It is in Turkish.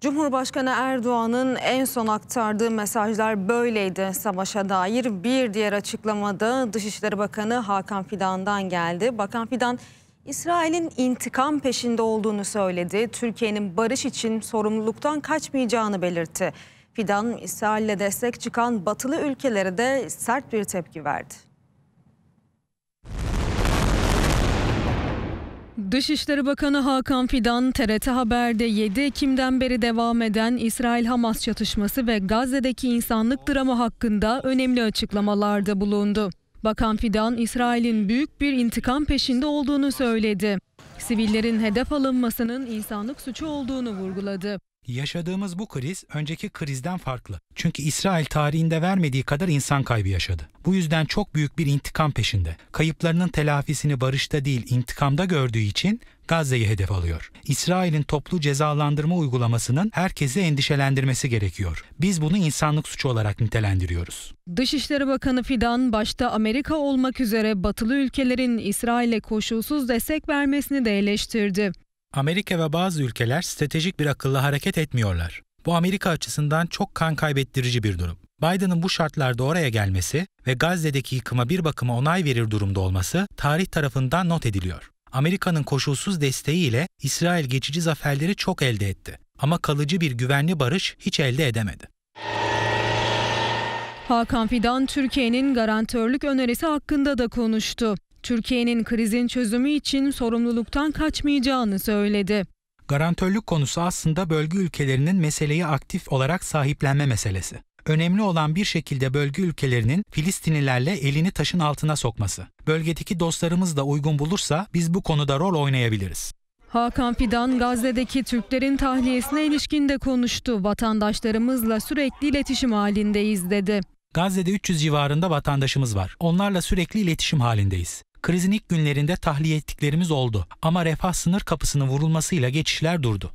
Cumhurbaşkanı Erdoğan'ın en son aktardığı mesajlar böyleydi savaşa dair. Bir diğer açıklamada Dışişleri Bakanı Hakan Fidan'dan geldi. Bakan Fidan İsrail'in intikam peşinde olduğunu söyledi. Türkiye'nin barış için sorumluluktan kaçmayacağını belirtti. Fidan İsrail'le destek çıkan batılı ülkelere de sert bir tepki verdi. Dışişleri Bakanı Hakan Fidan, TRT Haber'de 7 Ekim'den beri devam eden İsrail-Hamas çatışması ve Gazze'deki insanlık dramı hakkında önemli açıklamalarda bulundu. Bakan Fidan, İsrail'in büyük bir intikam peşinde olduğunu söyledi. Sivillerin hedef alınmasının insanlık suçu olduğunu vurguladı. Yaşadığımız bu kriz önceki krizden farklı. Çünkü İsrail tarihinde vermediği kadar insan kaybı yaşadı. Bu yüzden çok büyük bir intikam peşinde. Kayıplarının telafisini barışta değil intikamda gördüğü için Gazze'yi hedef alıyor. İsrail'in toplu cezalandırma uygulamasının herkesi endişelendirmesi gerekiyor. Biz bunu insanlık suçu olarak nitelendiriyoruz. Dışişleri Bakanı Fidan, başta Amerika olmak üzere batılı ülkelerin İsrail'e koşulsuz destek vermesini de eleştirdi. Amerika ve bazı ülkeler stratejik bir akılla hareket etmiyorlar. Bu Amerika açısından çok kan kaybettirici bir durum. Biden'ın bu şartlarda oraya gelmesi ve Gazze'deki yıkıma bir bakıma onay verir durumda olması tarih tarafından not ediliyor. Amerika'nın koşulsuz desteğiyle İsrail geçici zaferleri çok elde etti. Ama kalıcı bir güvenli barış hiç elde edemedi. Hakan Fidan, Türkiye'nin garantörlük önerisi hakkında da konuştu. Türkiye'nin krizin çözümü için sorumluluktan kaçmayacağını söyledi. Garantörlük konusu aslında bölge ülkelerinin meseleyi aktif olarak sahiplenme meselesi. Önemli olan bir şekilde bölge ülkelerinin Filistinlilerle elini taşın altına sokması. Bölgedeki dostlarımız da uygun bulursa biz bu konuda rol oynayabiliriz. Hakan Fidan, Gazze'deki Türklerin tahliyesine ilişkin de konuştu. Vatandaşlarımızla sürekli iletişim halindeyiz dedi. Gazze'de 300 civarında vatandaşımız var. Onlarla sürekli iletişim halindeyiz. Krizin ilk günlerinde tahliye ettiklerimiz oldu ama refah sınır kapısının vurulmasıyla geçişler durdu.